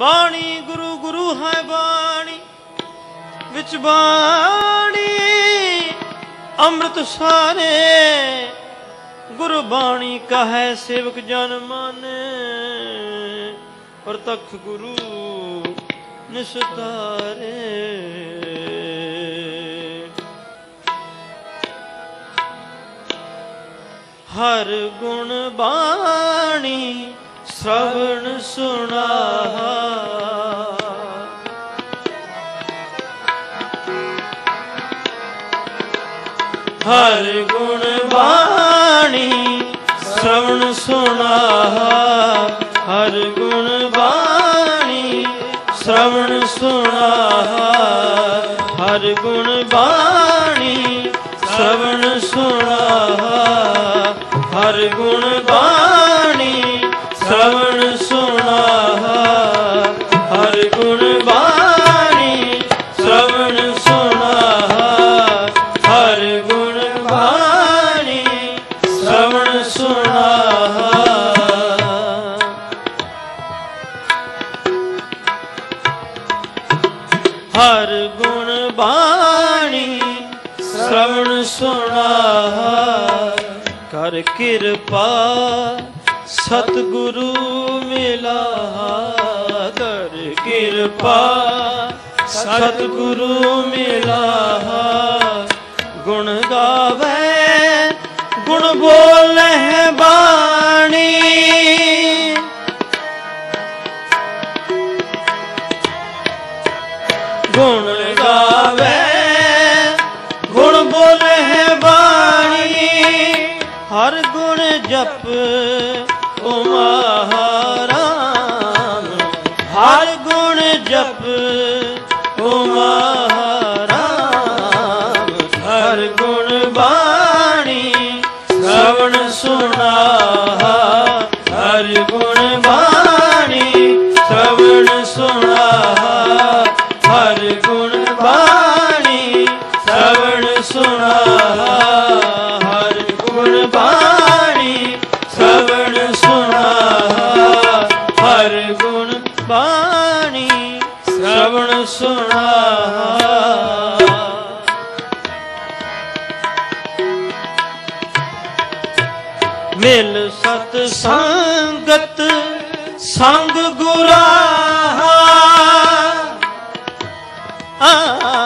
ਬਾਣੀ, ਗੁਰੂ ਗੁਰੂ ਹੈ ਬਾਣੀ। ਵਿੱਚ ਬਾਣੀ, ਅੰਮ੍ਰਿਤ ਸਾਰੇ ਗੁਰੂ ਬਾਣੀ ਕਹੈ, ਸੇਵਕ ਜਨ ਮਾਨੇ। ਪ੍ਰਤਖ ਗੁਰੂ ਨਿਸਤਾਰੇ। ਹਰ ਗੁਣ ਬਾਣੀ ਸ਼ਰਵਣ ਸੁਣਾ ਹਰ ਗੁਣ ਬਾਣੀ ਸ਼੍ਰਵਣ ਸੁਣਾ ਹਰ ਗੁਣ ਬਾਣੀ ਸ਼੍ਰਵਣ ਸੁਣਾ ਹਰ ਗੁਣ ਬਾਣੀ ਸ਼੍ਰਵਣ ਸੁਣਾ ਹਰ ਗੁਣ ਬਾਣੀ ਹਰ ਗੁਣ ਬਾਣੀ ਸ਼ਰਵਣ ਸੁਣਾ ਕਰ ਕਿਰਪਾ ਸਤਿਗੁਰੂ ਮਿਲਾ ਕਰ ਕਿਰਪਾ ਸਤਿਗੁਰੂ ਮਿਲਾ ਗੁਣ ਗਾਵੇ ਗੁਣ ਬੋਲੇ ਬਾ ਗੁਣ ਗਾਵੇ। ਗੁਣ ਬੋਲੇ ਹੈ ਬਾਣੀ। ਹਰ ਗੁਣ ਜਪ ਓ ਮਹਾਰਾਮ ਹਰ ਗੁਣ ਜਪ ਓ ਮਹਾਰਾਮ ਹਰ ਗੁਣ ਬਾਣੀ। ਸ਼ਰਵਣ ਸੁਣਾ ਹਰ ਗੁਣ ਮਿਲ ਸਤ ਸੰਗਤ ਸੰਗ ਗੁਰਾ ਮਿਲ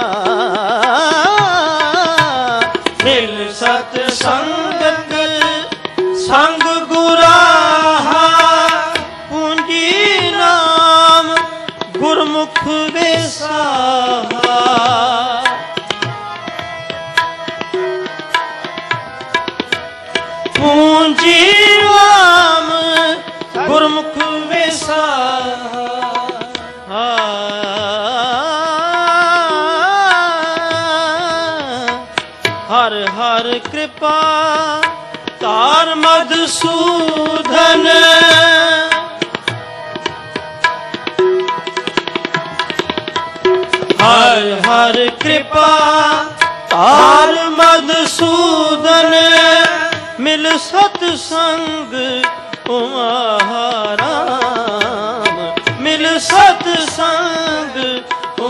कृपा तार मधुसूदन हर हर कृपा तार मधुसूदन मिल सत्संग उमारा मिल सत्संग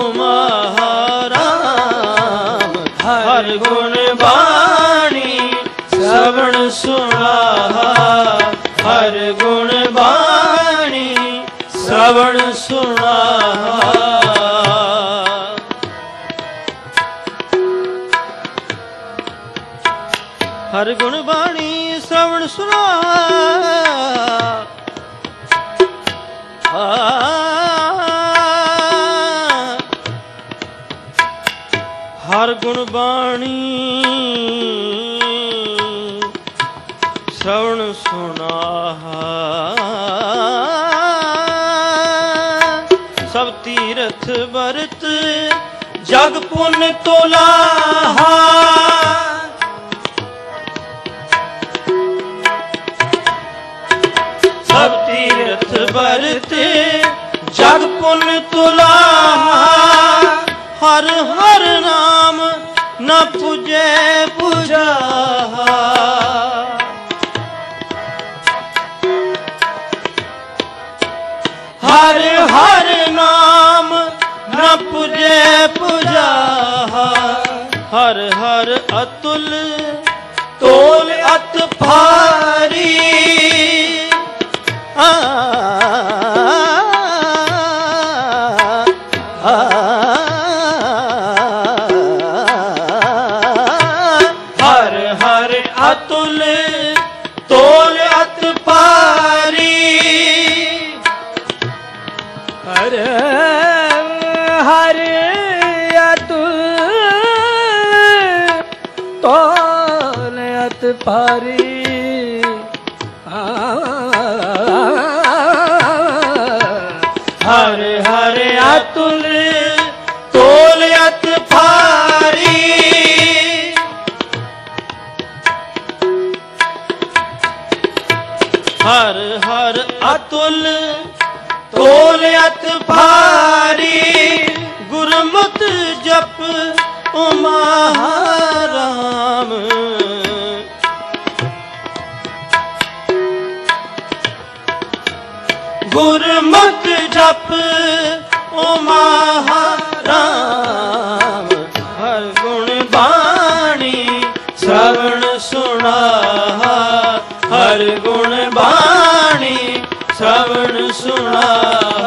उमारा हर गुण ਸੁਣਾਹਾ ਹਰ ਗੁਣ ਬਾਣੀ ਸਵਣ ਸੁਣਾਹਾ ਹਰ ਗੁਣ ਬਾਣੀ ਸਵਣ ਸੁਣਾਹਾ ਹਰ ਗੁਣ ਬਾਣੀ ਸ਼ਰਵਣ ਸੁਣਾ ਸਭ ਤੀਰਥ ਵਰਤ ਜਗ ਪੁੰਨ ਤੋਲਾਹਾ। ਸਭ ਤੀਰਥ ਵਰਤ ਜਗ ਪੁੰਨ ਤੁਲਾਹਾ। ਹਰ ਹਰ ਅਤੁਲ ਤੋਲ ਅਤ ਭਾਰ। ਜਪ ਓ ਮਹਾਰਾਮ ਹਰ ਗੁਣ ਬਾਣੀ ਸਵਣ ਸੁਣਾ ਹਰ ਗੁਣ ਬਾਣੀ ਸਵਣ ਸੁਣਾ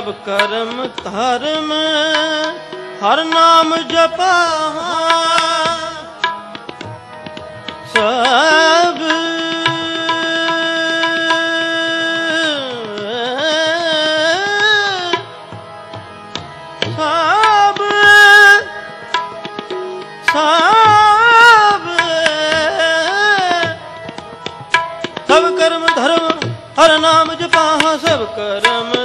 ਸਭ ਕਰਮ ਧਰਮ, ਹਰ ਨਾਮ ਜਪਾ ਸਭ। ਸਭ ਕਰਮ ਧਰਮ, ਹਰ ਨਾਮ ਜਪਾਹਾ, ਸਭ ਕਰਮ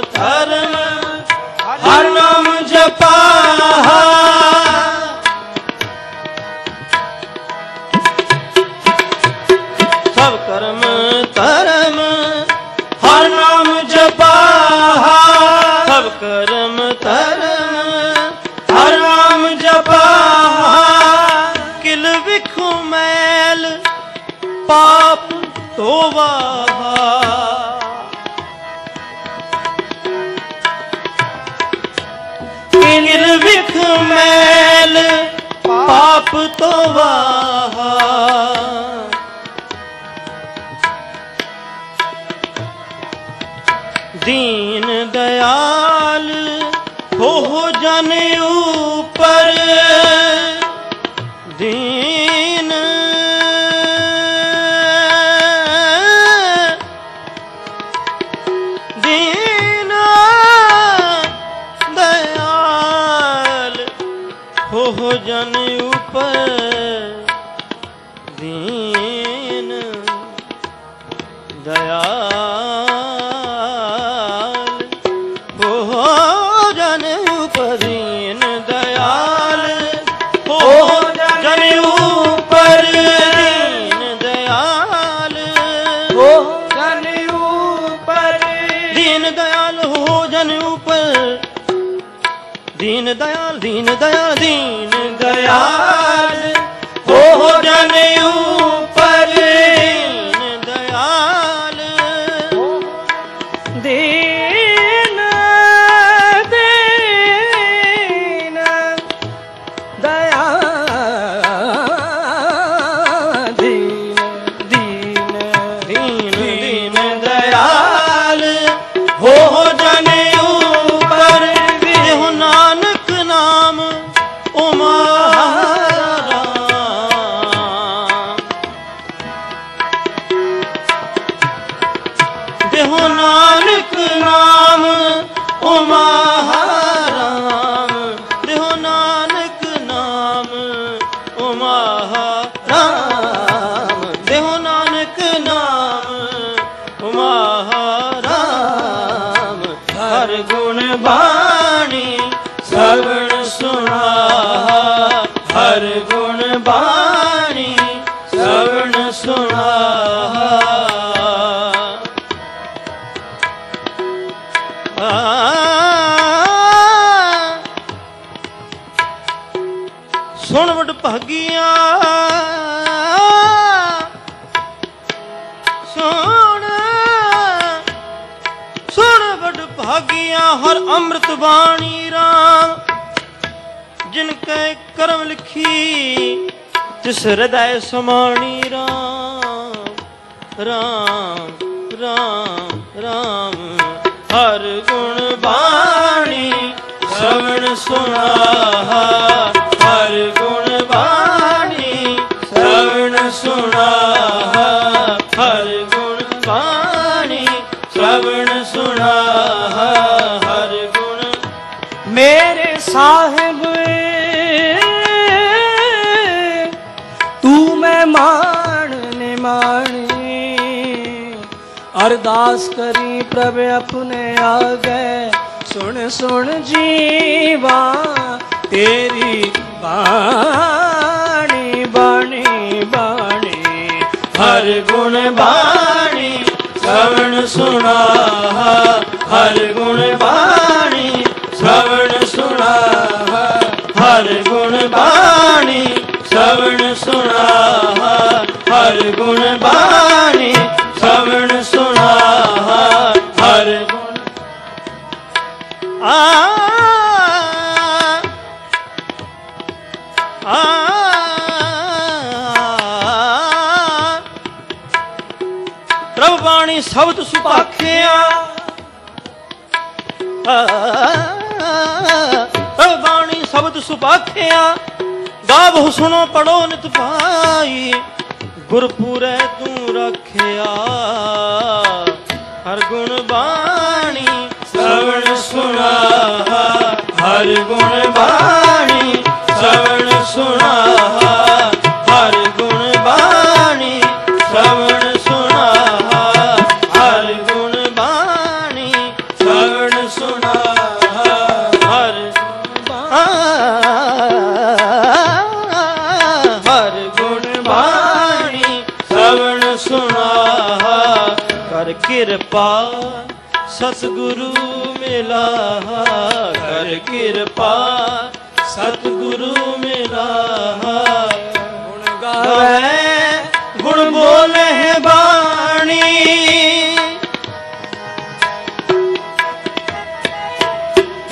ਹੋਵਾ ਕਿਨ ਵਿਖ ਮੈਲ ਪਾਪ ਤੋਂ ਵਾਹਾ। ਦੀਨ ਦਇਆਲ ਜਨ ਉਪਰ। ਬਾਣੀ ਭਾਗੀਆਂ ਅੰਮ੍ਰਿਤ ਬਾਣੀ ਰਾਮ, ਜਿਨ ਕੈ ਕਰਮ ਲਿਖੀ, ਤਿਸ ਹਿਰਦੈ ਸਮਾਣੀ ਰਾਮ। ਰਾਮ ਰਾਮ ਰਾਮ, ਹਰ ਗੁਣ ਬਾਣੀ ਸ਼ਰਵਣ ਸੁਣਾ ਹਰ ਅਰਦਾਸ ਕਰੀ ਪ੍ਰਭ ਆਪਣੇ ਆਗੇ। ਸੁਣ ਸੁਣ ਜੀਵਾ, ਤੇਰੀ ਬਾਣੀ ਬਾਣੀ ਬਾਣੀ। ਹਰ ਗੁਣ ਬਾਣੀ, ਸ਼ਰਵਣ ਸੁਣਾ ਹਰ ਗੁਣ ਬਾਣੀ, ਸ਼ਰਵਣ ਸੁਣਾ ਹਰ ਗੁਣ ਬਾਣੀ, ਸ਼ਰਵਣ ਸੁਣਾ ਹਰ ਗੁਣ ਬਾਣੀ ਸ਼ਰਵਣ ਬਾਣੀ ਸ਼ਬਦ ਬਾਣੀ ਸ਼ਬਦ ਸੁਪਾਖਿਆ ਗਾਵੋ ਸੁਣੋ ਪੜੋ ਨਿਤ ਪਾਈ। ਗੁਰਪੂਰੈ ਤੂੰ ਰੱਖਿਆ। ਹਰ ਗੁਣ ਬਾਣੀ ਸ਼ਰਵਣ ਸੁਣਾ, ਹਰ ਗੁਣ ਕਿਰਪਾ, ਸਤਿਗੁਰੂ ਮਿਲਾ ਕਰ ਕਿਰਪਾ, ਸਤਿਗੁਰੂ ਮਿਲਾ। ਗੁਣ ਗਾਵੇ, ਗੁਣ ਬੋਲੇ ਬਾਣੀ।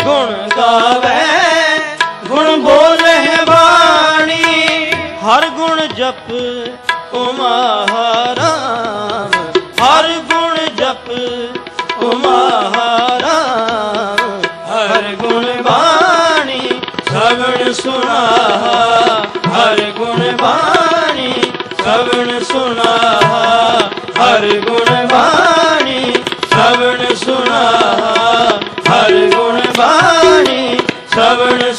ਗੁਣ ਗਾਵੇ, ਗੁਣ ਬੋਲੇ ਬਾਣੀ। ਹਰ ਗੁਣ ਜਪ ਉਮਾ ਰਾਮ, ਹਰ ਗੁਣ ਜਪ ਉਮਾਹਾਰਾ ਹਰ ਗੁਣ ਬਾਣੀ, ਸਗਣ ਸੁਣਾ ਹਰ ਗੁਣ ਬਾਣੀ ਸਵਣ ਸੁਨਾਹਾ, ਹਰ ਗੁਣ ਬਾਣੀ ਸਵਣ ਸੁਨਾਹਾ, ਹਰ ਗੁਣ ਬਾਣੀ ਸਵਣ